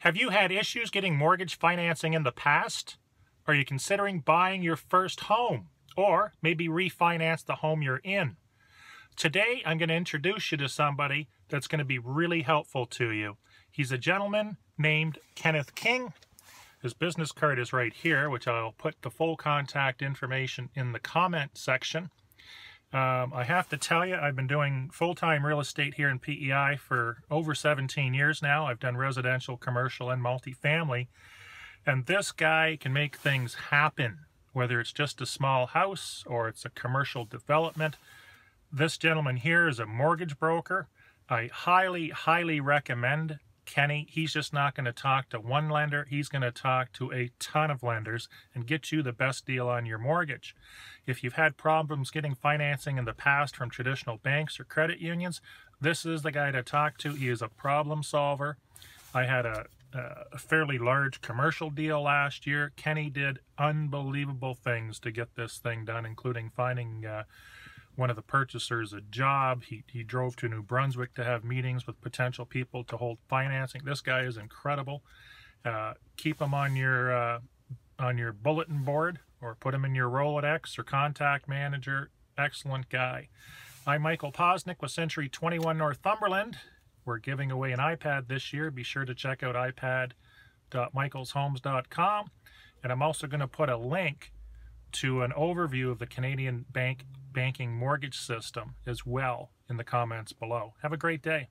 Have you had issues getting mortgage financing in the past? Are you considering buying your first home? Or maybe refinance the home you're in? Today, I'm going to introduce you to somebody that's going to be really helpful to you. He's a gentleman named Kenneth King. His business card is right here, which I'll put the full contact information in the comment section. Um, I have to tell you, I've been doing full-time real estate here in PEI for over 17 years now. I've done residential, commercial, and multifamily. And this guy can make things happen, whether it's just a small house or it's a commercial development. This gentleman here is a mortgage broker. I highly, highly recommend Kenny, he's just not going to talk to one lender. He's going to talk to a ton of lenders and get you the best deal on your mortgage. If you've had problems getting financing in the past from traditional banks or credit unions, this is the guy to talk to. He is a problem solver. I had a, a fairly large commercial deal last year. Kenny did unbelievable things to get this thing done, including finding uh, one of the purchasers a job. He, he drove to New Brunswick to have meetings with potential people to hold financing. This guy is incredible. Uh, keep him on your uh, on your bulletin board or put him in your Rolodex or contact manager. Excellent guy. I'm Michael Poczynek with Century 21 Northumberland. We're giving away an iPad this year. Be sure to check out ipad.michaelshomes.com. And I'm also going to put a link to an overview of the Canadian bank banking mortgage system as well in the comments below. Have a great day.